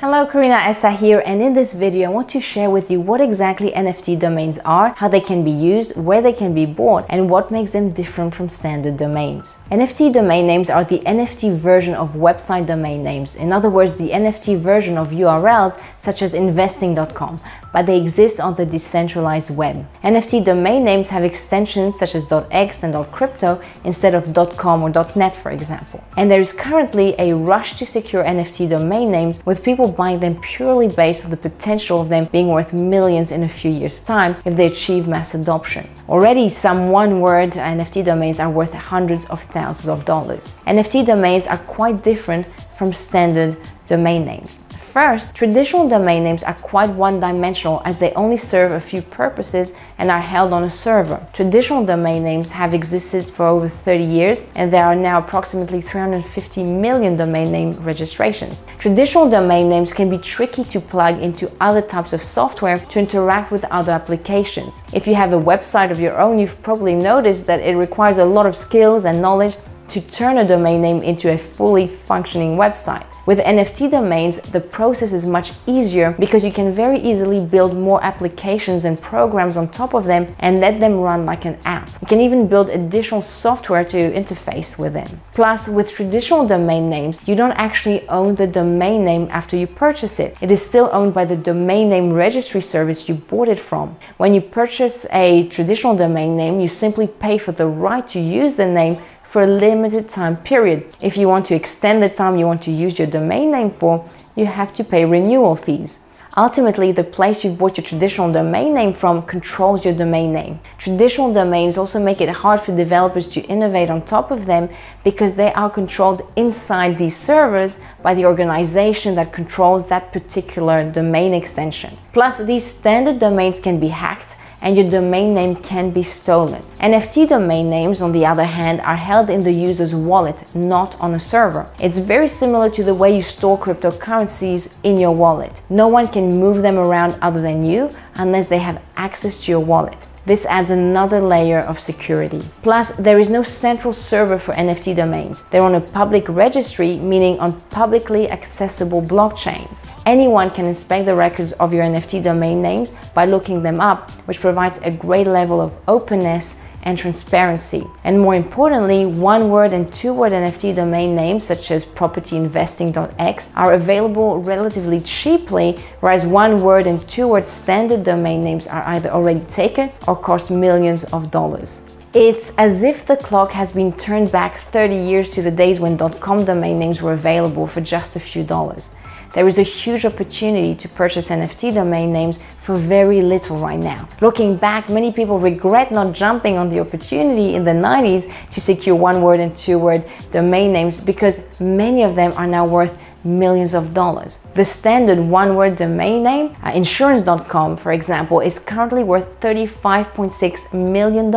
Hello, Corinna Essa here, and in this video, I want to share with you what exactly NFT domains are, how they can be used, where they can be bought, and what makes them different from standard domains. NFT domain names are the NFT version of website domain names. In other words, the NFT version of URLs such as investing.com, but they exist on the decentralized web. NFT domain names have extensions such as .x and .crypto instead of .com or .net, for example. And there is currently a rush to secure NFT domain names with people buying them purely based on the potential of them being worth millions in a few years' time if they achieve mass adoption. Already, some one word NFT domains are worth hundreds of thousands of dollars. NFT domains are quite different from standard domain names. First, traditional domain names are quite one-dimensional as they only serve a few purposes and are held on a server. Traditional domain names have existed for over 30 years and there are now approximately 350 million domain name registrations. Traditional domain names can be tricky to plug into other types of software to interact with other applications. If you have a website of your own, you've probably noticed that it requires a lot of skills and knowledge to turn a domain name into a fully functioning website. With NFT domains, the process is much easier because you can very easily build more applications and programs on top of them and let them run like an app. You can even build additional software to interface with them. Plus, with traditional domain names, you don't actually own the domain name after you purchase it. It is still owned by the domain name registry service you bought it from. When you purchase a traditional domain name, you simply pay for the right to use the name for a limited time period. If you want to extend the time you want to use your domain name for, you have to pay renewal fees. Ultimately, the place you bought your traditional domain name from controls your domain name. Traditional domains also make it hard for developers to innovate on top of them because they are controlled inside these servers by the organization that controls that particular domain extension. Plus, these standard domains can be hacked and your domain name can be stolen. NFT domain names, on the other hand, are held in the user's wallet, not on a server. It's very similar to the way you store cryptocurrencies in your wallet. No one can move them around other than you unless they have access to your wallet. This adds another layer of security. Plus, there is no central server for NFT domains. They're on a public registry, meaning on publicly accessible blockchains. Anyone can inspect the records of your NFT domain names by looking them up, which provides a great level of openness and transparency. And more importantly, one word and two word NFT domain names such as propertyinvesting.x are available relatively cheaply, whereas one word and two word standard domain names are either already taken or cost millions of dollars. It's as if the clock has been turned back 30 years to the days when .com domain names were available for just a few dollars. There is a huge opportunity to purchase NFT domain names for very little right now. Looking back, many people regret not jumping on the opportunity in the 90s to secure one word and two word domain names because many of them are now worth millions of dollars. The standard one word domain name, uh, insurance.com, for example, is currently worth $35.6 million,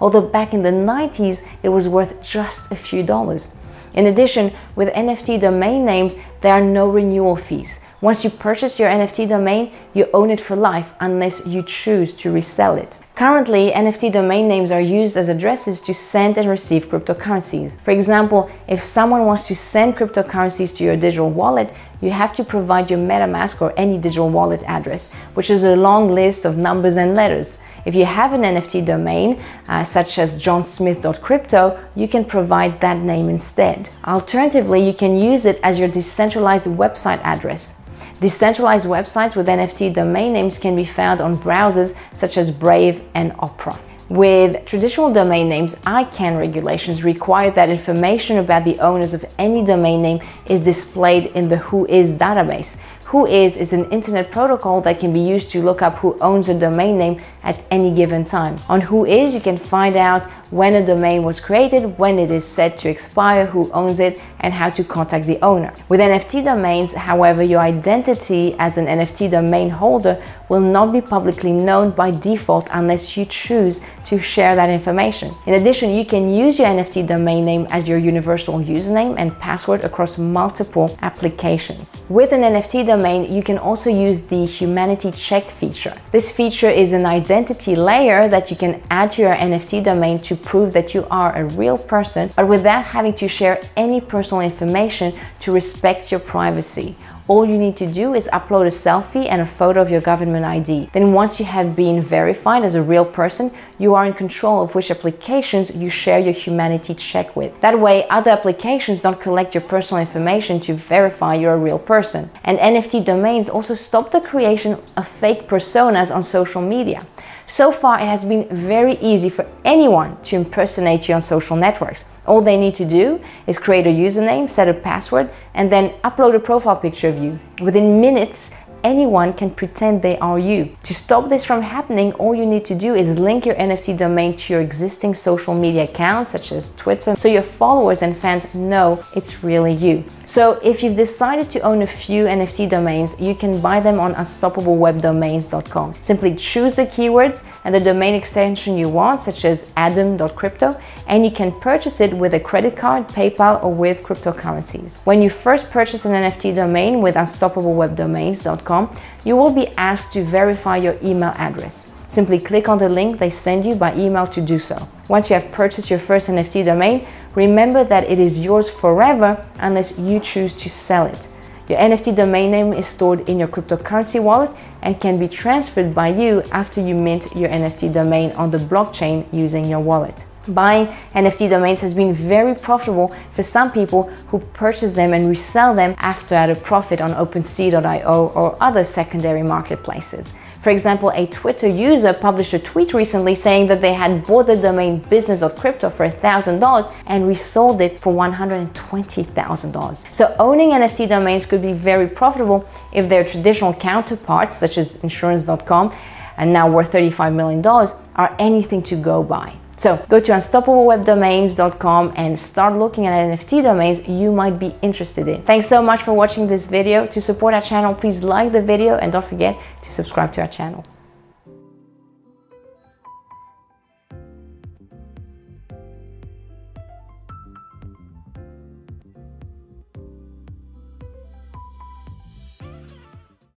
although back in the 90s it was worth just a few dollars. In addition, with NFT domain names, there are no renewal fees. Once you purchase your NFT domain, you own it for life unless you choose to resell it. Currently, NFT domain names are used as addresses to send and receive cryptocurrencies. For example, if someone wants to send cryptocurrencies to your digital wallet, you have to provide your MetaMask or any digital wallet address, which is a long list of numbers and letters. If you have an NFT domain, uh, such as johnsmith.crypto, you can provide that name instead. Alternatively, you can use it as your decentralized website address. Decentralized websites with NFT domain names can be found on browsers such as Brave and Opera. With traditional domain names, ICANN regulations require that information about the owners of any domain name is displayed in the WHOIS database. WHOIS is an internet protocol that can be used to look up who owns a domain name at any given time. On WHOIS, you can find out when a domain was created, when it is set to expire, who owns it, and how to contact the owner. With NFT domains, however, your identity as an NFT domain holder will not be publicly known by default unless you choose to share that information. In addition, you can use your NFT domain name as your universal username and password across multiple applications. With an NFT domain, you can also use the Humanity Check feature. This feature is an identity layer that you can add to your NFT domain to prove that you are a real person, but without having to share any personal information to respect your privacy. All you need to do is upload a selfie and a photo of your government ID. Then once you have been verified as a real person, you are in control of which applications you share your humanity check with. That way, other applications don't collect your personal information to verify you're a real person. And NFT domains also stop the creation of fake personas on social media. So far, it has been very easy for anyone to impersonate you on social networks. All they need to do is create a username, set a password, and then upload a profile picture of you. Within minutes, anyone can pretend they are you. To stop this from happening, all you need to do is link your NFT domain to your existing social media accounts, such as Twitter, so your followers and fans know it's really you. So if you've decided to own a few NFT domains, you can buy them on unstoppablewebdomains.com. Simply choose the keywords and the domain extension you want, such as adam.crypto, and you can purchase it with a credit card, PayPal, or with cryptocurrencies. When you first purchase an NFT domain with unstoppablewebdomains.com, you will be asked to verify your email address. Simply click on the link they send you by email to do so. Once you have purchased your first NFT domain, remember that it is yours forever unless you choose to sell it. Your NFT domain name is stored in your cryptocurrency wallet and can be transferred by you after you mint your NFT domain on the blockchain using your wallet. Buying NFT domains has been very profitable for some people who purchase them and resell them after at a profit on OpenSea.io or other secondary marketplaces. For example, a Twitter user published a tweet recently saying that they had bought the domain business.crypto for $1,000 and resold it for $120,000. So owning NFT domains could be very profitable if their traditional counterparts, such as insurance.com, and now worth $35 million, are anything to go by. So go to unstoppablewebdomains.com and start looking at NFT domains you might be interested in. Thanks so much for watching this video. To support our channel, please like the video and don't forget to subscribe to our channel.